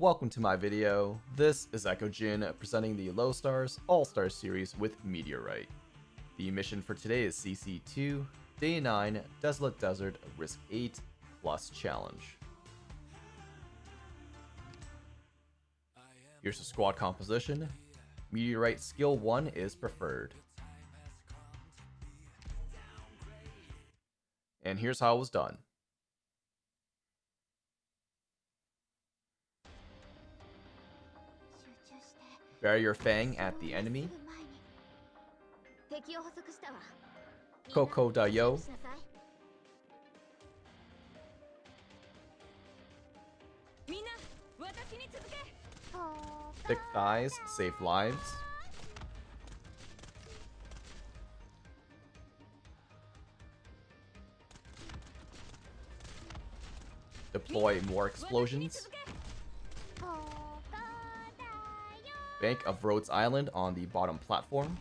welcome to my video. This is Eckogen presenting the Low Stars All-Star Series with Meteorite. The mission for today is CC2, Day 9, Desolate Desert, Risk 8, plus Challenge. Here's the squad composition. Meteorite Skill 1 is preferred. And here's how it was done. Your fang at the enemy. Coco Dayo. Thick thighs save lives. Deploy more explosions. Bank of Rhodes Island on the bottom platform.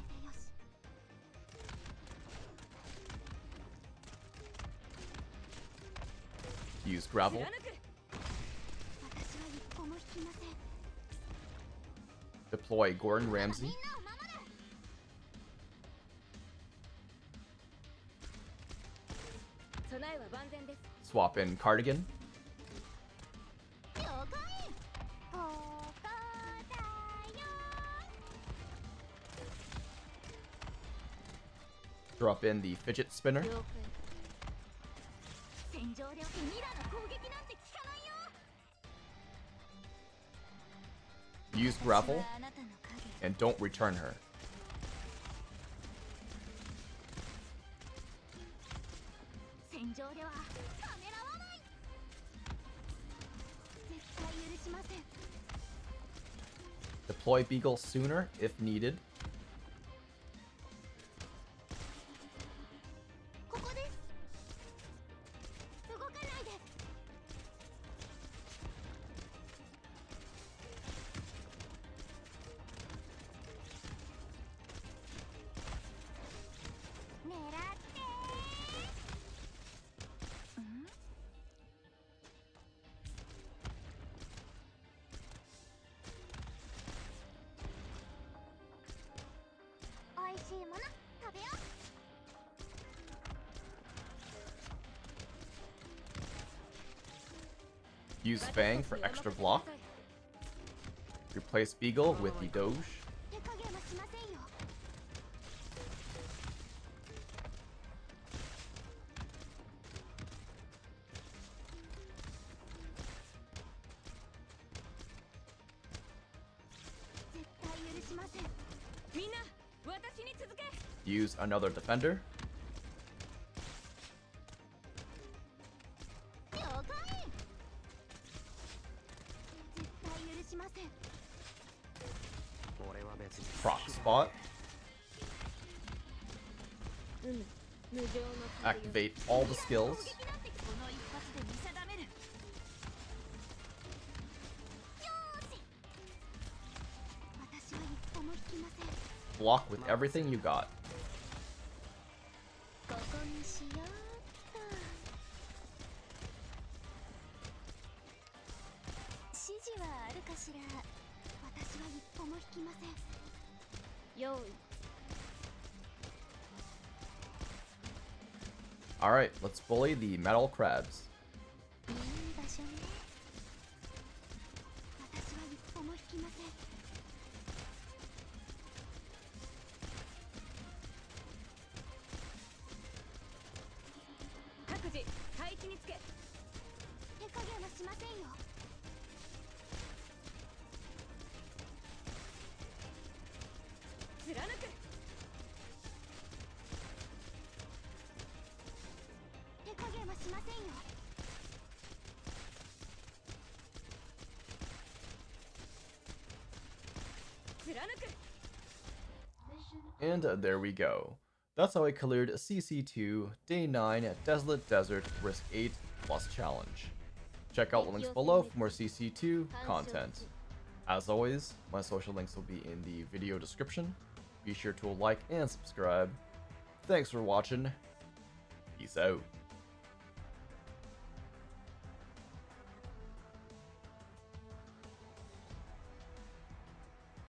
Use gravel. Deploy Gordon Ramsay. Swap in Cardigan. Drop in the fidget spinner. Use gravel and don't return her. Deploy Beagle sooner if needed. Use Fang for extra block. Replace Beagle with the Doge. Use another defender. Proc spot. Activate all the skills. Block with everything you got. Alright, let's bully the metal crabs. And uh, there we go. That's how I cleared CC2, Day 9, Desolate Desert, Risk 8, plus Challenge. Check out the links below for more CC2 content. As always, my social links will be in the video description. Be sure to like and subscribe. Thanks for watching. Peace out.